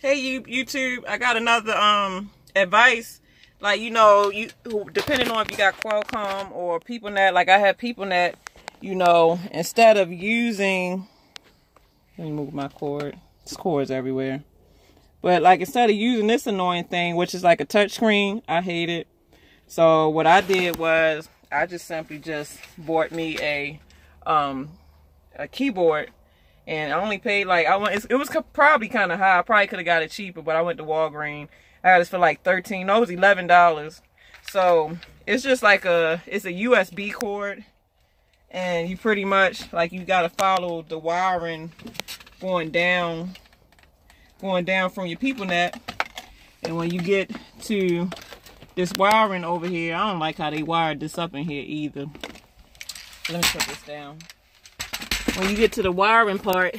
hey you YouTube, I got another um advice. Like you know, you depending on if you got Qualcomm or people PeopleNet, like I have people PeopleNet, you know, instead of using let me move my cord. it's cords everywhere. But like instead of using this annoying thing, which is like a touch screen, I hate it. So what I did was I just simply just bought me a um a keyboard and I only paid like I went. It was probably kind of high. I probably could have got it cheaper, but I went to Walgreens. I got this for like thirteen. No, it was eleven dollars. So it's just like a it's a USB cord, and you pretty much like you got to follow the wiring going down, going down from your PeopleNet. And when you get to this wiring over here, I don't like how they wired this up in here either. Let me put this down when you get to the wiring part,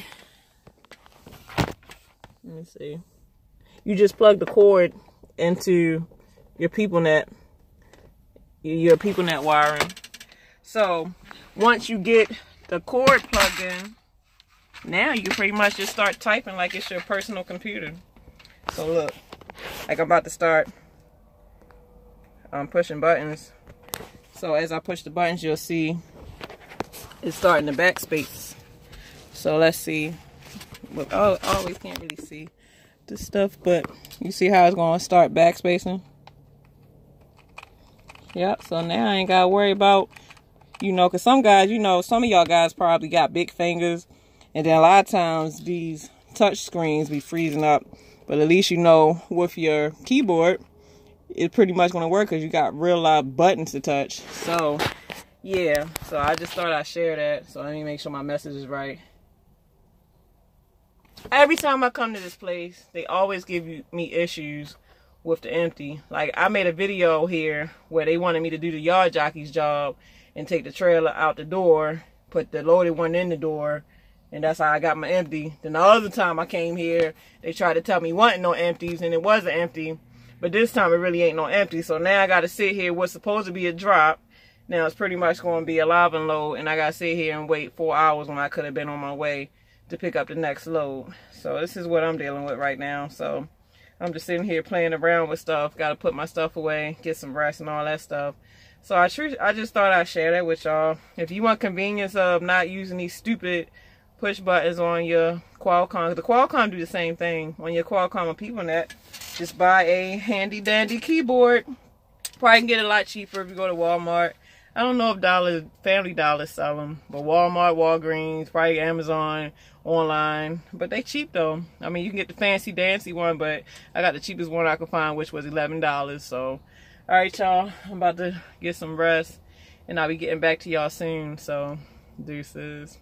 let me see. You just plug the cord into your PeopleNet, your PeopleNet wiring. So once you get the cord plugged in, now you pretty much just start typing like it's your personal computer. So look, like I'm about to start I'm pushing buttons. So as I push the buttons, you'll see it's starting the backspace. So let's see. Well, I always can't really see this stuff, but you see how it's going to start backspacing? Yep, so now I ain't got to worry about, you know, because some guys, you know, some of y'all guys probably got big fingers. And then a lot of times these touch screens be freezing up. But at least you know with your keyboard, it's pretty much going to work because you got real live buttons to touch. So yeah, so I just thought I'd share that. So let me make sure my message is right. Every time I come to this place, they always give you, me issues with the empty. Like I made a video here where they wanted me to do the yard jockey's job and take the trailer out the door, put the loaded one in the door, and that's how I got my empty. Then the other time I came here, they tried to tell me wasn't no empties, and it was an empty. But this time it really ain't no empty. So now I got to sit here what's supposed to be a drop now it's pretty much going to be a and load and I got to sit here and wait four hours when I could have been on my way to pick up the next load. So this is what I'm dealing with right now. So I'm just sitting here playing around with stuff. Got to put my stuff away, get some rest and all that stuff. So I, I just thought I'd share that with y'all. If you want convenience of not using these stupid push buttons on your Qualcomm, the Qualcomm do the same thing on your Qualcomm or PeopleNet. Just buy a handy dandy keyboard. Probably can get a lot cheaper if you go to Walmart. I don't know if Dollar Family Dollar sell them, but Walmart, Walgreens, probably Amazon, online. But they cheap though. I mean, you can get the fancy dancy one, but I got the cheapest one I could find, which was eleven dollars. So, all right, y'all, I'm about to get some rest, and I'll be getting back to y'all soon. So, deuces.